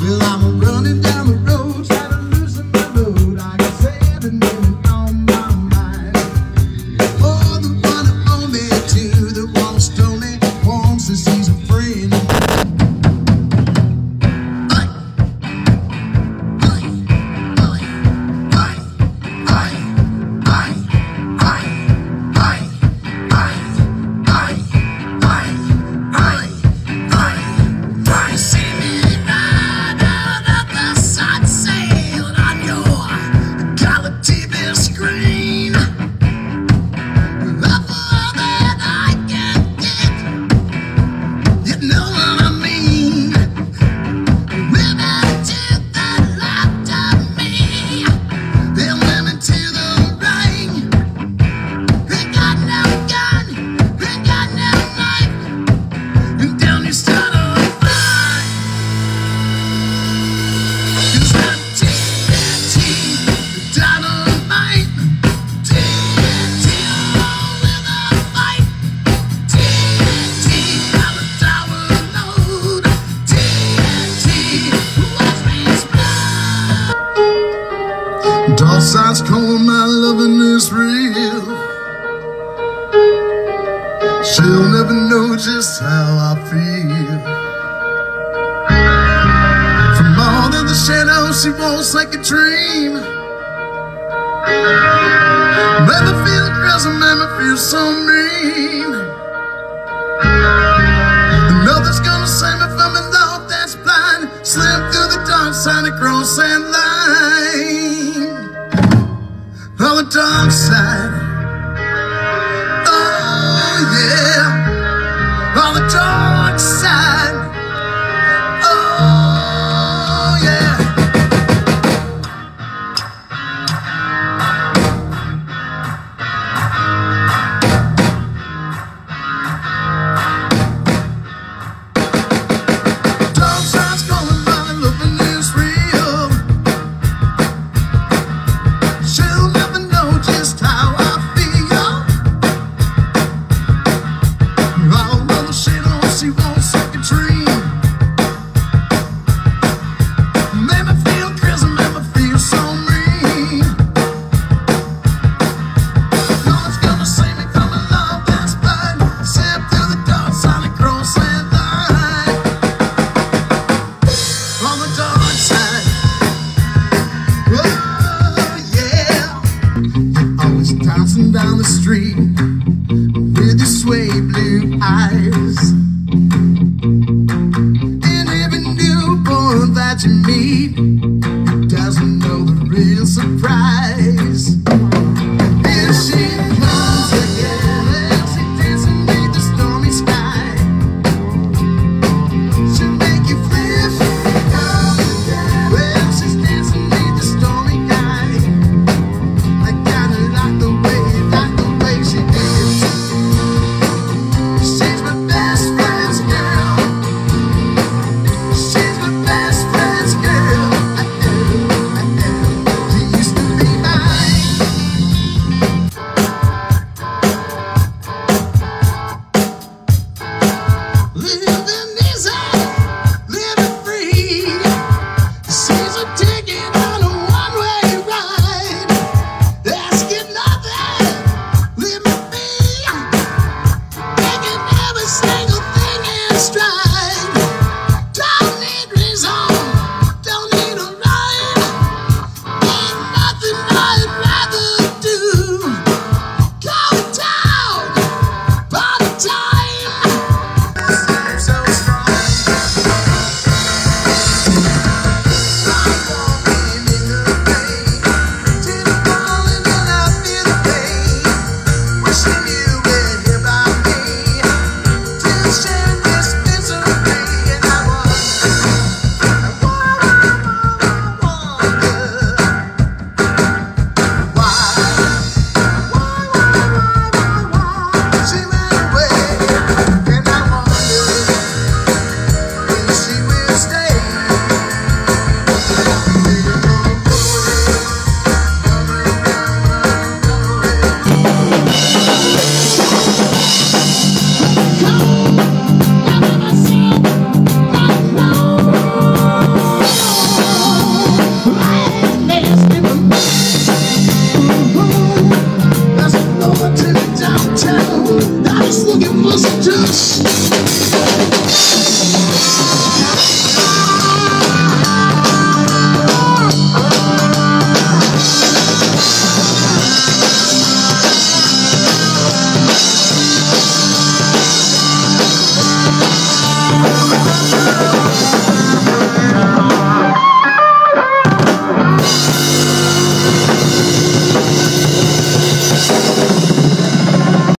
Well, I'm She'll never know just how I feel. From all of the shadows she walks like a dream. Made me feel crazy, made me feel so mean. Another's gonna save me from a love that's blind. Slip through the dark side of cross and line. On the dark side. bouncing down the street with your sway blue eyes. And every newborn that you meet doesn't know the real surprise. Yeah.